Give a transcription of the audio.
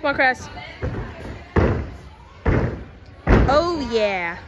Come on, Chris. Oh, yeah.